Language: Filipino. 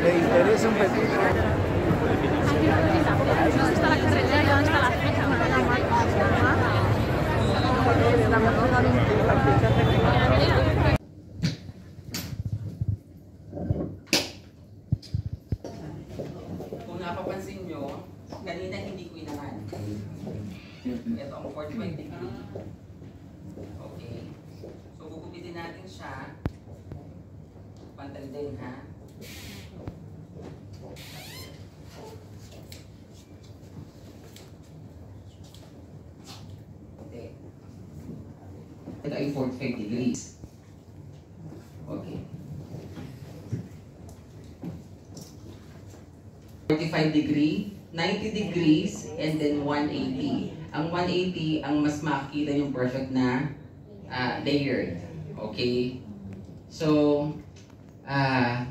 Me interesa un pepino. Kung napapansin nyo, kanina hindi ko inahan. Ito ang 45 degree. Okay. So, gugupitin natin siya. Pantay din, ha? Ito ay 45 degrees. Okay. 45 degree, 90 degrees, and then 180. Ang 180, ang mas makikita yung perfect na ah, layered. Okay? So, ah